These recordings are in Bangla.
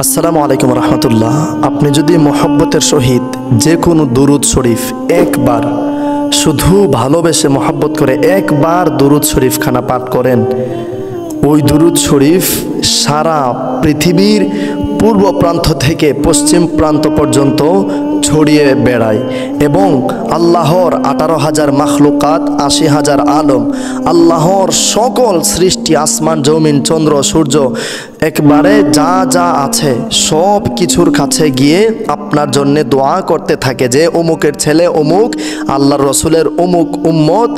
আসসালামু আলাইকুম রহমতুল্লাহ। আপনি যদি মোহব্বতের সহিত যে কোনো দুরুদ শরীফ একবার শুধু ভালোবেসে মোহব্বত করে একবার দুরুদ শরীফ খানা পাঠ করেন, ওই দুরুদ শরীফ সারা পৃথিবীর পূর্ব প্রান্ত থেকে পশ্চিম প্রান্ত পর্যন্ত ছড়িয়ে বেড়ায় এবং আল্লাহর আঠারো হাজার মাখলুকাত, আশি হাজার আলম, আল্লাহর সকল সৃষ্টি, আসমান, জমিন, চন্দ্র, সূর্য, একবারে যা যা আছে, সব কিছুর কাছে গিয়ে আপনার জন্য দোয়া করতে থাকে যে, অমুকের ছেলে অমুক, আল্লাহর রসুলের অমুক উম্মত,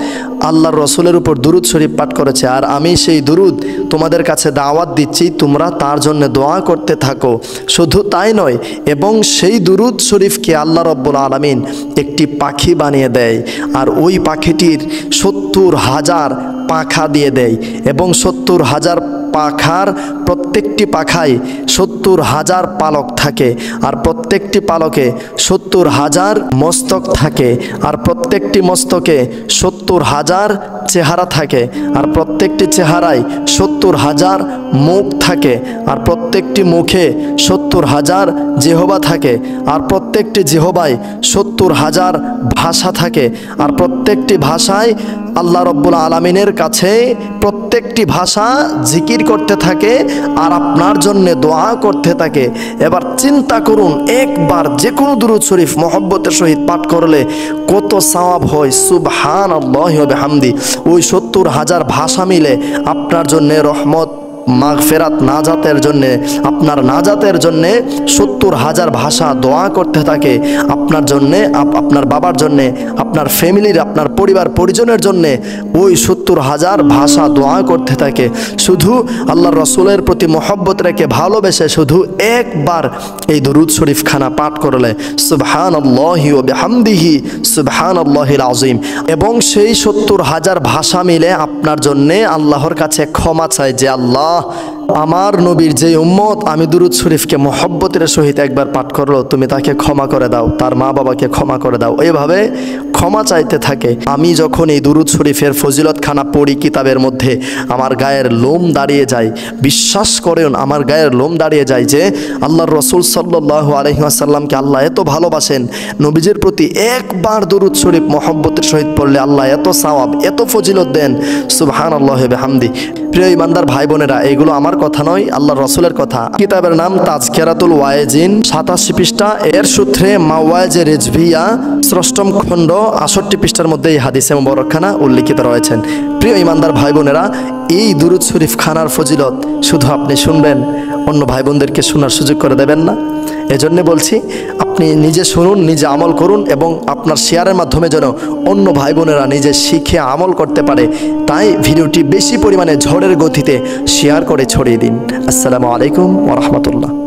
আল্লাহর রসুলের উপর দুরুদ শরীফ পাঠ করেছে। আর আমি সেই দুরুদ তোমাদের কাছে দাওয়াত দিচ্ছি, তোমরা তার জন্য দোয়া করতে থাকো। শুধু তাই নয়, এবং সেই দুরুদ শরীফকে আল্লাহ রব্বুল আলমিন একটি পাখি বানিয়ে দেয় আর ওই পাখিটির সত্তর হাজার পাখা দিয়ে দেয় এবং সত্তর হাজার পাখার প্রত্যেকটি পাখায় সত্তর হাজার পালক থাকে আর প্রত্যেকটি পালকে সত্তর হাজার মস্তক থাকে আর প্রত্যেকটি মস্তকে সত্তর হাজার চেহারা থাকে আর প্রত্যেকটি চেহারায় সত্তর হাজার মুখ থাকে আর প্রত্যেকটি মুখে সত্তর হাজার জেহবা থাকে আর প্রত্যেকটি জেহবায় সত্তর হাজার ভাষা থাকে আর প্রত্যেকটি ভাষায় আল্লাহ রব্বুল আলমিনের কাছে প্রত্যেকটি ভাষা জিকির করতে থাকে আর আপনার জন্য দোয়া করতে থাকে। এবার চিন্তা করুন, একবার যে কোনো দুরুদ শরীফ মহব্বতের সহিত পাঠ করলে কত সওয়াব হয়। সুবহান আল্লাহ হামদি ওই সত্তর হাজার ভাষা মিলে আপনার জন্য রহমত মাগফেরাত নাজাতের জন্যে, আপনার নাজাতের জন্যে সত্তর হাজার ভাষা দোয়া করতে থাকে। আপনার জন্যে, আপ- আপনার বাবার জন্যে, আপনার ফ্যামিলির, আপনার পরিবার, পরিজনের জন্যে ওই সত্তর হাজার ভাষা দোয়া করতে থাকে। শুধু আল্লাহর রসুলের প্রতি মহব্বত রেখে ভালোবেসে শুধু একবার এই দরুদ শরীফ খানা পাঠ করলে সুবহান আল্লাহি ও বেহামদিহি সুবহান আল্লাহিল আজিম এবং সেই সত্তর হাজার ভাষা মিলে আপনার জন্যে আল্লাহর কাছে ক্ষমা চায় যে আল্লাহ আমার নবীর যে উম্মত, আমি দুরুদ শরীফকে মহব্বতের সহিত একবার পাঠ করল, তুমি তাকে ক্ষমা করে দাও, তার মা বাবাকে ক্ষমা করে দাও। এইভাবে ক্ষমা চাইতে থাকে। আমি যখন এই দুরুদ শরীফের ফজিলত খানা পড়ি কিতাবের মধ্যে, আমার গায়ের লোম দাঁড়িয়ে যায়। বিশ্বাস করেন, আমার গায়ের লোম দাঁড়িয়ে যায় যে, আল্লাহর রসুল সাল্লাহ আলহিহাসাল্লামকে আল্লাহ এত ভালোবাসেন। নবীজের প্রতি একবার দুরুদ শরীফ মহব্বতের সহিত পড়লে আল্লাহ এত সাওয়াব, এত ফজিলত দেন। সুবহান আল্লাহ হামদি প্রিয় ইমানদার ভাই বোনেরা এগুলো আমার কথা নয়, আল্লাহর রসুলের কথা। কিতাবের নাম তাজকেরাতুল ওয়াইজিন সাতাশি পৃষ্ঠা, এর সূত্রে মাওয়াজে রেজভিয়া স্রষ্টম খণ্ড আষট্টি পৃষ্ঠার মধ্যে এই হাদিসে মোবারকখানা উল্লিখিত রয়েছেন। প্রিয় ইমানদার ভাই বোনেরা এই দুরুদ শরীফ খানার ফজিলত শুধু আপনি শুনবেন, অন্য ভাই বোনদেরকে শোনার সুযোগ করে দেবেন না। এজন্য বলছি, আপনি নিজে শুনুন, নিজে আমল করুন এবং আপনার শেয়ারের মাধ্যমে যেন অন্য ভাই বোনেরা নিজে শিখে আমল করতে পারে। তাই ভিডিওটি বেশি পরিমাণে ঝড়ের গতিতে শেয়ার করে ছড়িয়ে দিন। আসসালামু আলাইকুম ওরহমতুল্লাহ